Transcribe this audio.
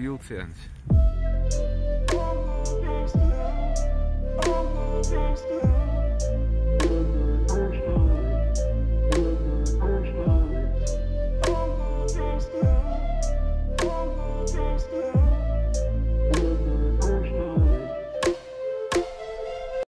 Viu, tent.